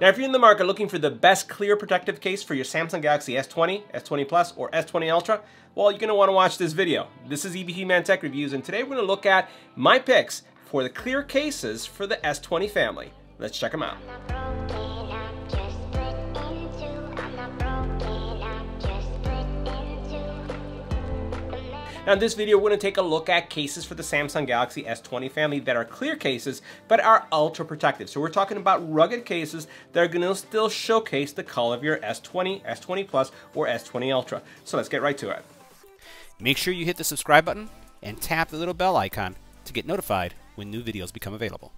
Now, if you're in the market looking for the best clear protective case for your Samsung Galaxy S20, S20 Plus, or S20 Ultra, well, you're going to want to watch this video. This is EBPMAN Tech Reviews, and today we're going to look at my picks for the clear cases for the S20 family. Let's check them out. Now in this video, we're going to take a look at cases for the Samsung Galaxy S20 family that are clear cases, but are ultra protective. So we're talking about rugged cases that are going to still showcase the color of your S20, S20 Plus, or S20 Ultra. So let's get right to it. Make sure you hit the subscribe button and tap the little bell icon to get notified when new videos become available.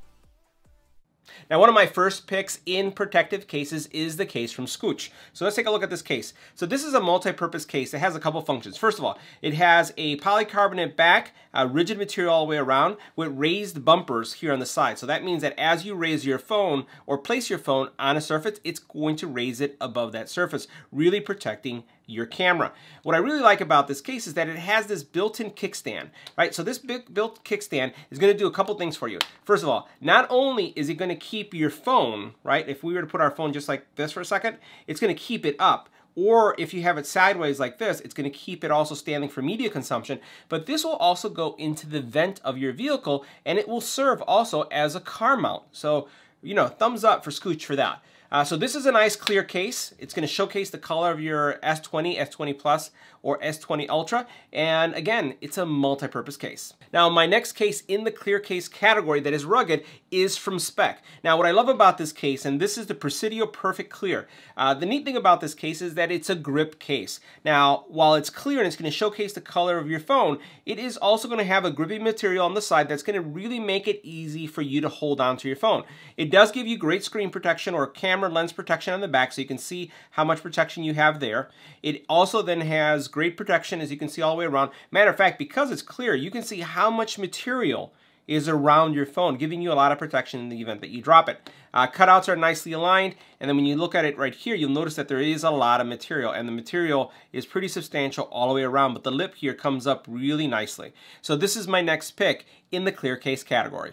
Now, one of my first picks in protective cases is the case from Scooch. So let's take a look at this case. So this is a multi-purpose case. It has a couple functions. First of all, it has a polycarbonate back, a rigid material all the way around, with raised bumpers here on the side. So that means that as you raise your phone or place your phone on a surface, it's going to raise it above that surface, really protecting your camera. What I really like about this case is that it has this built-in kickstand, right? So this built kickstand is going to do a couple things for you. First of all, not only is it going to keep your phone, right? If we were to put our phone just like this for a second, it's going to keep it up. Or if you have it sideways like this, it's going to keep it also standing for media consumption. But this will also go into the vent of your vehicle and it will serve also as a car mount. So, you know, thumbs up for Scooch for that. Uh, so this is a nice clear case. It's going to showcase the color of your S20, S20 Plus, or S20 Ultra. And again, it's a multi-purpose case. Now, my next case in the clear case category that is rugged is from Speck. Now, what I love about this case, and this is the Presidio Perfect Clear. Uh, the neat thing about this case is that it's a grip case. Now, while it's clear and it's going to showcase the color of your phone, it is also going to have a grippy material on the side that's going to really make it easy for you to hold onto your phone. It does give you great screen protection or camera lens protection on the back, so you can see how much protection you have there. It also then has great protection, as you can see all the way around. Matter of fact, because it's clear, you can see how much material is around your phone, giving you a lot of protection in the event that you drop it. Uh, cutouts are nicely aligned, and then when you look at it right here, you'll notice that there is a lot of material, and the material is pretty substantial all the way around, but the lip here comes up really nicely. So this is my next pick in the clear case category.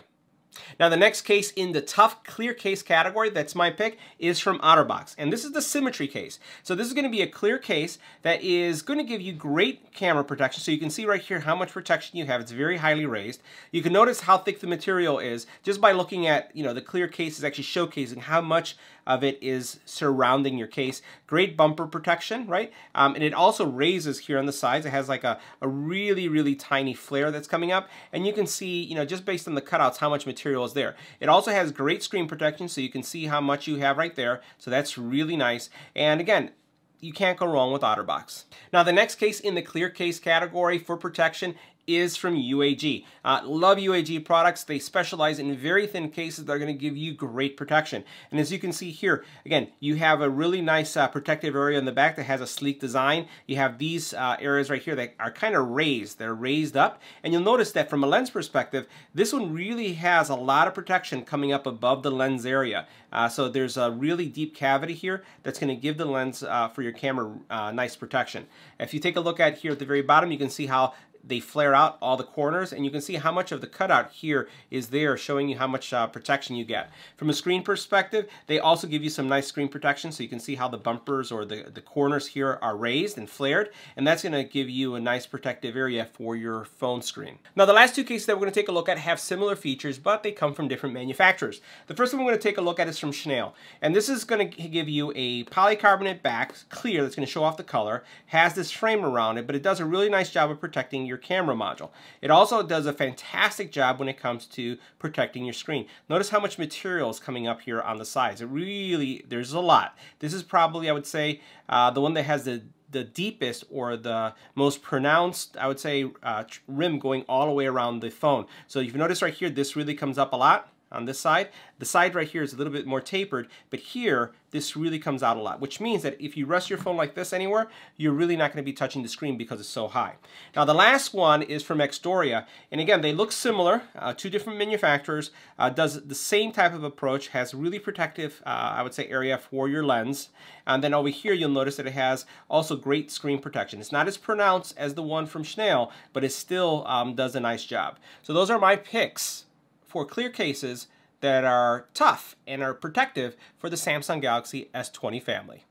Now the next case in the tough clear case category, that's my pick, is from OtterBox. And this is the symmetry case. So this is going to be a clear case that is going to give you great camera protection. So you can see right here how much protection you have. It's very highly raised. You can notice how thick the material is just by looking at, you know, the clear case is actually showcasing how much of it is surrounding your case. Great bumper protection, right? Um, and it also raises here on the sides. It has like a, a really, really tiny flare that's coming up. And you can see, you know, just based on the cutouts, how much material is there. It also has great screen protection, so you can see how much you have right there. So that's really nice. And again, you can't go wrong with OtterBox. Now the next case in the clear case category for protection is from UAG. Uh, love UAG products. They specialize in very thin cases that are going to give you great protection. And as you can see here, again, you have a really nice uh, protective area in the back that has a sleek design. You have these uh, areas right here that are kind of raised. They're raised up. And you'll notice that from a lens perspective, this one really has a lot of protection coming up above the lens area. Uh, so there's a really deep cavity here that's going to give the lens uh, for your camera uh, nice protection. If you take a look at here at the very bottom, you can see how they flare out all the corners and you can see how much of the cutout here is there showing you how much uh, protection you get. From a screen perspective they also give you some nice screen protection so you can see how the bumpers or the, the corners here are raised and flared and that's going to give you a nice protective area for your phone screen. Now the last two cases that we're going to take a look at have similar features but they come from different manufacturers. The first one we're going to take a look at is from Schnail and this is going to give you a polycarbonate back clear that's going to show off the color has this frame around it but it does a really nice job of protecting your camera module. It also does a fantastic job when it comes to protecting your screen. Notice how much material is coming up here on the sides. It really, there's a lot. This is probably, I would say, uh, the one that has the the deepest or the most pronounced, I would say, uh, rim going all the way around the phone. So if you notice right here, this really comes up a lot on this side. The side right here is a little bit more tapered, but here, this really comes out a lot, which means that if you rest your phone like this anywhere, you're really not going to be touching the screen because it's so high. Now, the last one is from Xdoria, and again, they look similar, uh, two different manufacturers, uh, does the same type of approach, has really protective, uh, I would say, area for your lens, and then over here, you'll notice that it has also great screen protection. It's not as pronounced as the one from Schnail, but it still um, does a nice job. So those are my picks for clear cases that are tough and are protective for the Samsung Galaxy S20 family.